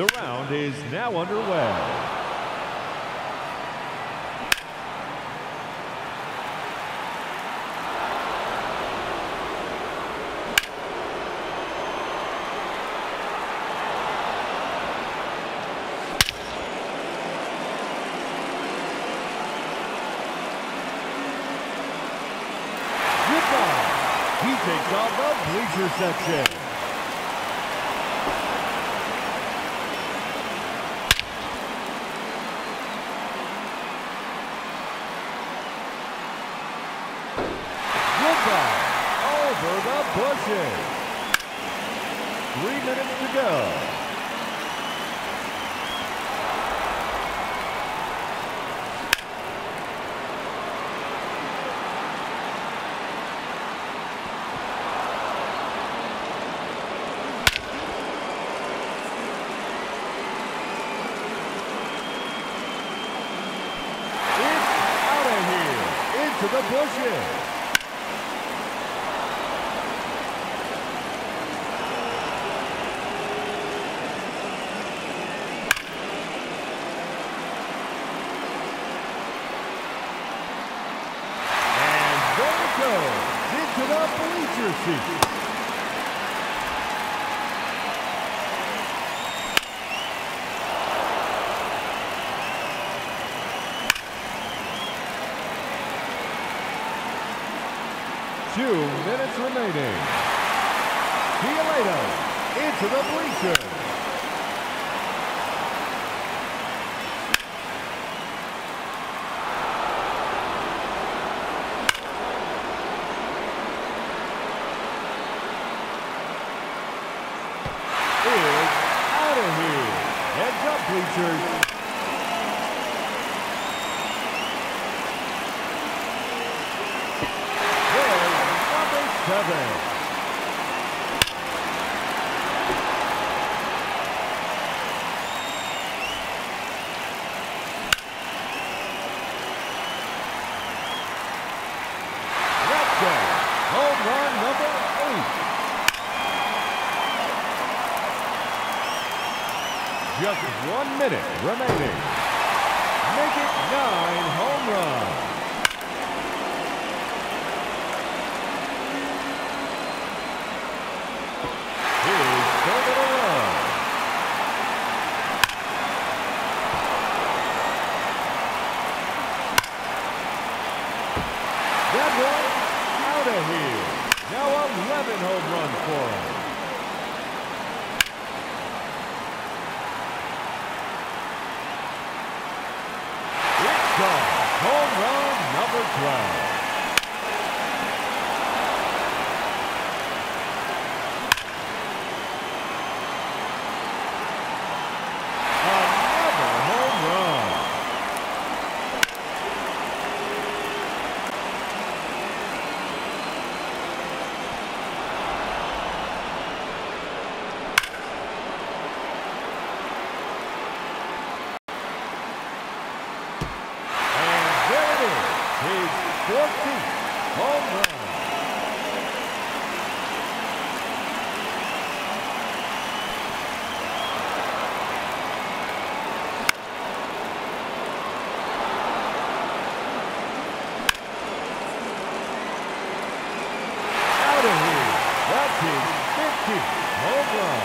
The round is now underway. He takes on the bleacher section. Goodbye. Over the bushes. Three minutes to go. Into the bushes. And there it goes. Bleacher seat. Two minutes remaining. Later. Into the bleachers. It's out of here. Up, bleachers. There's number seven. Let's go. Home run number eight. Just one minute remaining. Make it nine home runs. Here's the run. That one out of here. Now 11 home runs for him. Gone. Home run number 12. Another home run. And there it is. His 14th home run. out of here. That's his 50th home run.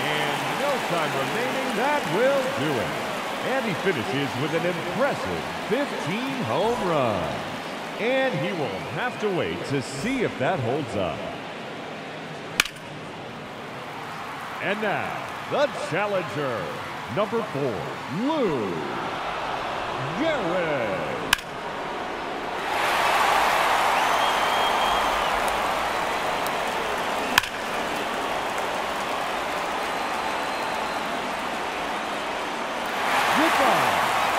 And no time remaining, that will do it. And he finishes with an impressive 15 home runs. And he will have to wait to see if that holds up. And now, the challenger, number four, Lou. Goodbye.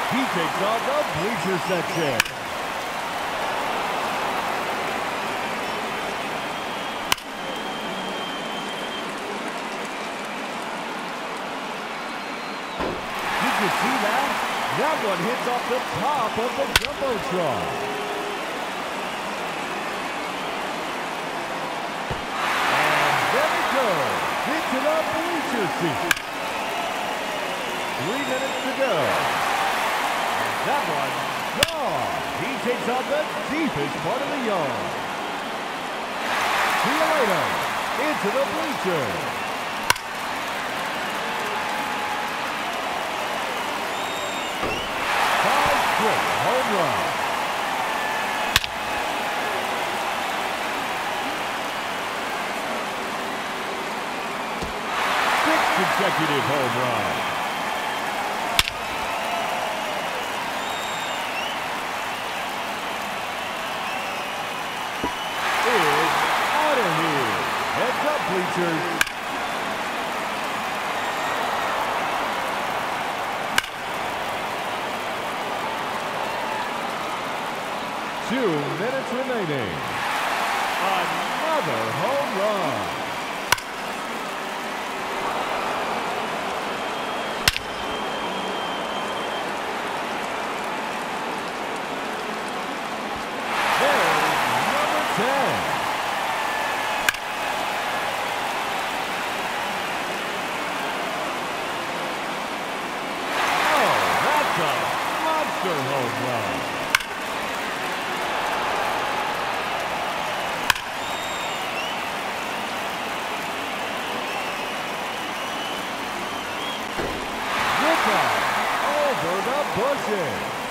He takes on the bleacher section. You see that? That one hits off the top of the Jumbotron. And there it goes. Into the bleacher seat. three minutes to go. And that one, gone. He takes out the deepest part of the yard. See you later. Into the bleachers. Six consecutive home runs. It's out of here. Heads up, bleachers. Two minutes remaining. Another home run. There's number 10. Oh, that's a monster home run. Ripper over the bushes.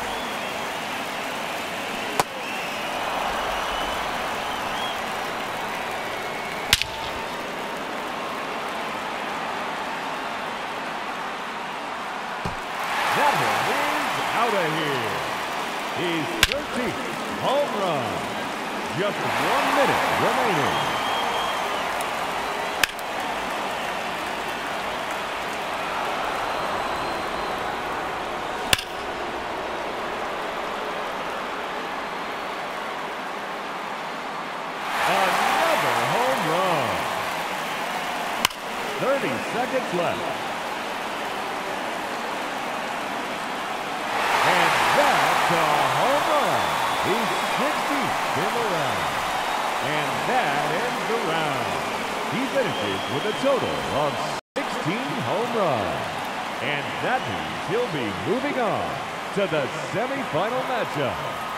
Out of here. His 13th home run. Just one minute remaining. Another home run. 30 seconds left. And that's a home run. He's 60th in the round. And that ends the round. He finishes with a total of 16 home runs. And that means he'll be moving on to the semifinal matchup